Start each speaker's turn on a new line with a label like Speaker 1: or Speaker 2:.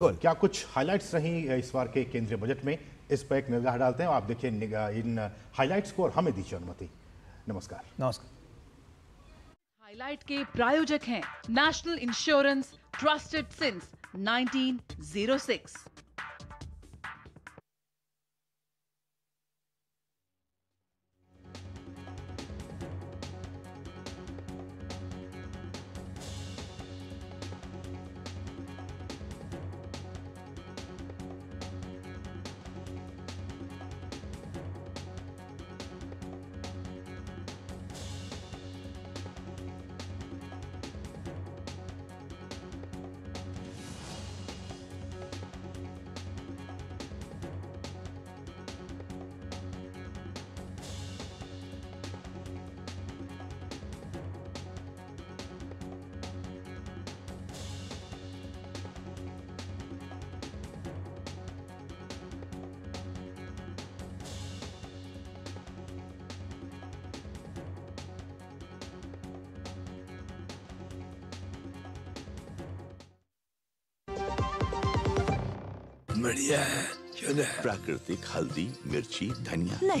Speaker 1: बिल्कुल। क्या कुछ हाइलाइट्स रही इस बार के केंद्रीय बजट में? इस पर एक निगाह डालते हैं आप देखिए इन हाइलाइट्स को और हमें दीजिए अनुमति। नमस्कार।
Speaker 2: नमस्कार।
Speaker 3: हाईलाइट के प्रायोजक हैं नेशनल इंश्योरेंस ट्रस्टेड सिंस 1906
Speaker 4: बढ़िया है क्यों ना?
Speaker 5: प्राकृतिक हल्दी मिर्ची धनिया।
Speaker 6: नहीं।